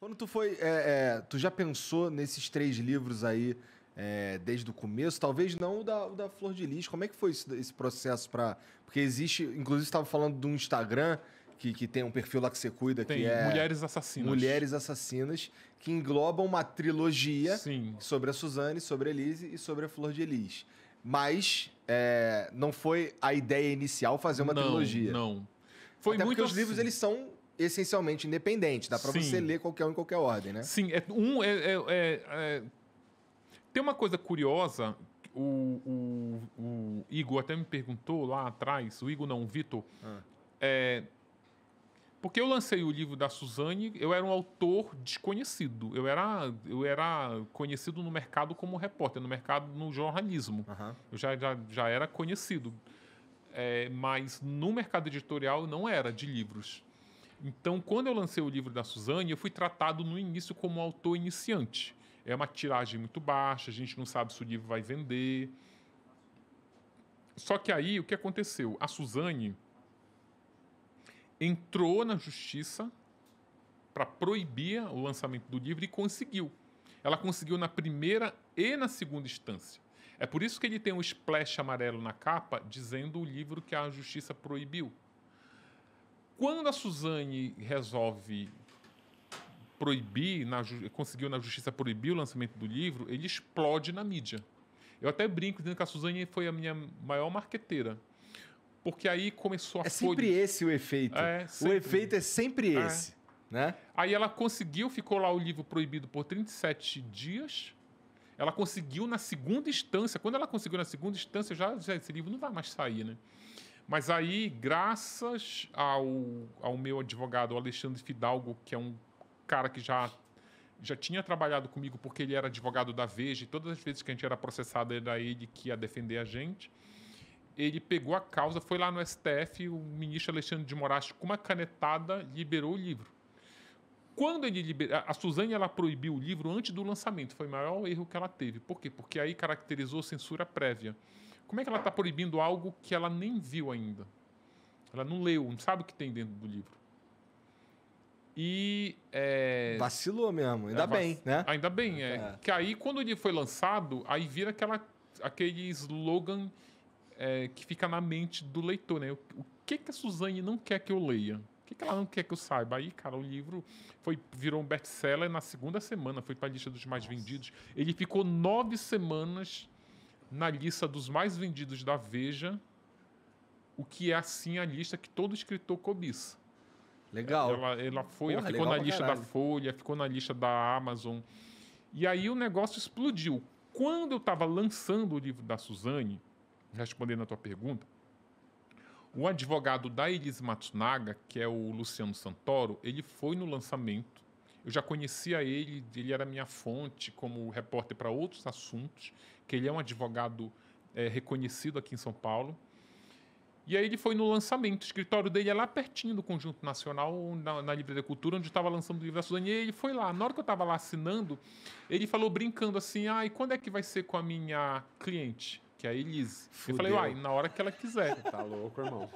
Quando tu foi. é, é, tu já pensou nesses três livros aí é, desde o começo? Talvez não o da, o da Flor de Lis. Como é que foi esse, esse processo para. Porque existe. Inclusive, você estava falando de um Instagram que, que tem um perfil lá que você cuida, Tem que é. Mulheres Assassinas. Mulheres Assassinas, que engloba uma trilogia Sim. sobre a Suzane, sobre a Elise e sobre a Flor de Elis. Mas é, não foi a ideia inicial fazer uma não, trilogia. Não. Foi Até muito porque os livros assim. eles são essencialmente independentes. Dá Sim. você ler qualquer um em qualquer ordem, né? Sim, é, um é, é- é- é- Tem uma coisa curiosa. O, o- o Igor até me perguntou lá atrás, o Igor não, o Vitor. Ah. É, porque eu lancei o livro da Suzane, eu era um autor desconhecido. Eu era, eu era conhecido no mercado como repórter, no mercado no jornalismo. Aham. Eu já, já, já era conhecido. É, mas no mercado editorial não era de livros. Então, quando eu lancei o livro da Suzane, eu fui tratado no início como autor iniciante. É uma tiragem muito baixa, a gente não sabe se o livro vai vender. Só que aí, o que aconteceu? A Suzane entrou na justiça para proibir o lançamento do livro e conseguiu. Ela conseguiu na primeira e na segunda instância. É por isso que ele tem um splash amarelo na capa dizendo o livro que a justiça proibiu. Quando a Suzane resolve proibir, na conseguiu na justiça proibir o lançamento do livro, ele explode na mídia. Eu até brinco dizendo que a Suzane foi a minha maior marqueteira. Porque aí começou a É Folha- sempre esse o efeito. É, o efeito é sempre É. esse. Né? Aí ela conseguiu, ficou lá o livro proibido por 37 dias. Ela conseguiu na segunda instância. Quando ela conseguiu na segunda instância, já, já esse livro não vai mais sair, né? Mas aí, graças ao, ao meu advogado, Alexandre Fidalgo, que é um cara que já, já tinha trabalhado comigo porque ele era advogado da Veja, e todas as vezes que a gente era processado era ele que ia defender a gente. Ele pegou a causa, foi lá no STF, o ministro Alexandre de Moraes, com uma canetada, liberou o livro. Quando ele libera, a Suzane ela proibiu o livro antes do lançamento, foi o maior erro que ela teve. Por quê? Porque aí caracterizou censura prévia. Como é que ela está proibindo algo que ela nem viu ainda? Ela não leu, não sabe o que tem dentro do livro. E é, Vacilou mesmo, ainda é, vac- bem, né? Ainda bem, é. É. Que aí, quando ele foi lançado, aí vira aquela, aquele slogan é, que fica na mente do leitor, né? O, o que, que a Suzane não quer que eu leia? O que, que ela não quer que eu saiba? Aí, cara, o livro foi, virou um best-seller na segunda semana, foi para a lista dos mais vendidos. Ele ficou nove semanas na lista dos mais vendidos da Veja, o que é, assim, a lista que todo escritor cobiça. Legal. Ela, ela foi, Porra, ela ficou na lista da caralho. Folha, ficou na lista da Amazon. E aí o negócio explodiu. Quando eu estava lançando o livro da Suzane, respondendo a tua pergunta, o advogado da Elise Matsunaga, que é o Luciano Santoro, ele foi no lançamento. Eu já conhecia ele, ele era minha fonte como repórter para outros assuntos, que ele é um advogado eh, reconhecido aqui em São Paulo. E aí ele foi no lançamento. O escritório dele é lá pertinho do Conjunto Nacional, na, na Livraria Cultura, onde estava lançando o livro da Suzane. E ele foi lá. Na hora que eu estava lá assinando, ele falou brincando assim, ah, e quando é que vai ser com a minha cliente? Que é a Elise. Eu falei, Fudeu. uai, na hora que ela quiser. Tá louco, irmão.